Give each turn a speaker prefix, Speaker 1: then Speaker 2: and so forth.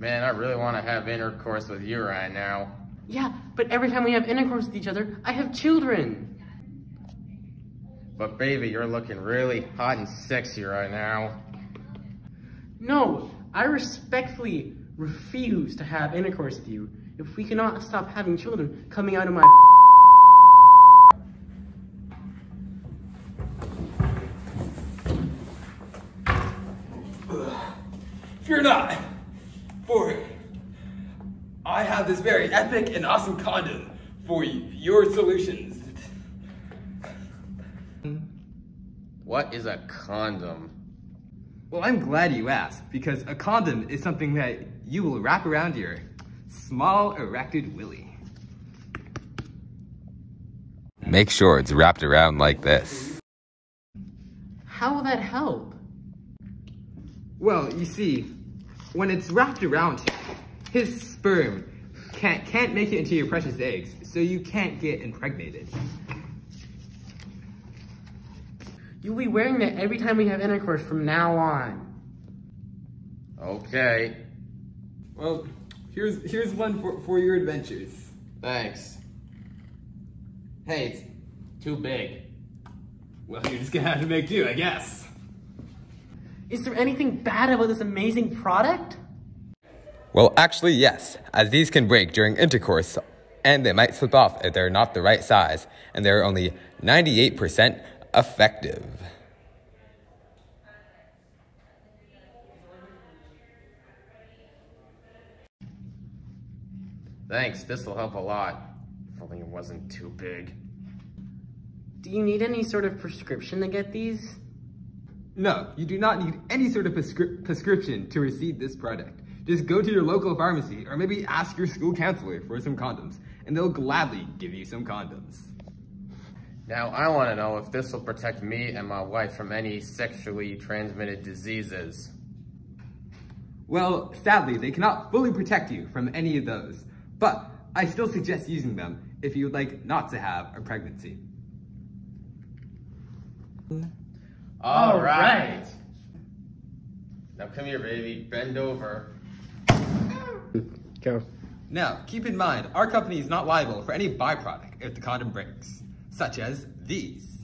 Speaker 1: Man, I really want to have intercourse with you right now.
Speaker 2: Yeah, but every time we have intercourse with each other, I have children.
Speaker 1: But baby, you're looking really hot and sexy right now.
Speaker 2: No, I respectfully refuse to have intercourse with you if we cannot stop having children coming out of my
Speaker 3: Fear not, for I have this very epic and awesome condom for you, your solutions.
Speaker 1: What is a condom?
Speaker 4: Well, I'm glad you asked, because a condom is something that you will wrap around your small erected willy.
Speaker 5: Make sure it's wrapped around like this.
Speaker 2: How will that help?
Speaker 4: Well, you see, when it's wrapped around him, his sperm can't, can't make it into your precious eggs, so you can't get impregnated.
Speaker 2: You'll be wearing that every time we have intercourse from now on.
Speaker 1: Okay,
Speaker 4: Well, here's, here's one for, for your adventures.
Speaker 1: thanks. Hey, it's too big.
Speaker 4: Well, you're just gonna have to make do, I guess.
Speaker 2: Is there anything bad about this amazing product?
Speaker 5: Well, actually, yes, as these can break during intercourse and they might slip off if they're not the right size, and they're only 98% effective.
Speaker 1: Thanks, this'll help a lot. If only it wasn't too big.
Speaker 2: Do you need any sort of prescription to get these?
Speaker 4: No, you do not need any sort of prescri- prescription to receive this product. Just go to your local pharmacy or maybe ask your school counselor for some condoms, and they'll gladly give you some condoms.
Speaker 1: Now, I want to know if this will protect me and my wife from any sexually transmitted diseases.
Speaker 4: Well, sadly, they cannot fully protect you from any of those, but I still suggest using them if you would like not to have a pregnancy.
Speaker 1: All
Speaker 2: right.
Speaker 1: right. Now come here, baby. Bend over.
Speaker 2: Go.
Speaker 4: Now, keep in mind, our company is not liable for any byproduct if the condom breaks, such as these.